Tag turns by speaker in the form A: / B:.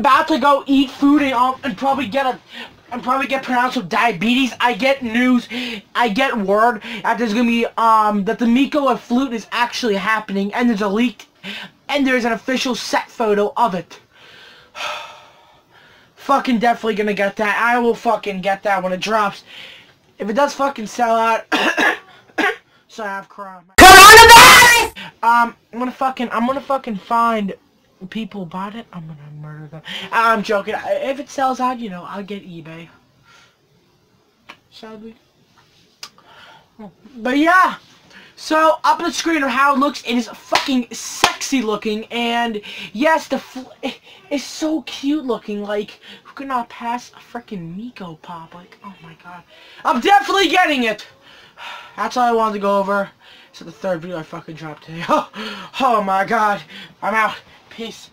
A: about to go eat food and, um, and probably get a and probably get pronounced with diabetes. I get news, I get word that there's gonna be um that the Miko of flute is actually happening, and there's a leak, and there's an official set photo of it. fucking definitely gonna get that. I will fucking get that when it drops. If it does fucking sell out, so I have crime.
B: Coronavirus!
A: Um, I'm gonna fucking, I'm gonna fucking find people bought it. I'm gonna murder them. I'm joking. If it sells out, you know, I'll get eBay. Sadly. But yeah. So, up on the screen of how it looks, it is fucking sexy looking, and yes, the it's so cute looking, like, who could not pass a freaking Miko pop, like, oh my god. I'm definitely getting it! That's all I wanted to go over. So the third video I fucking dropped today. Oh, oh my god. I'm out. Peace.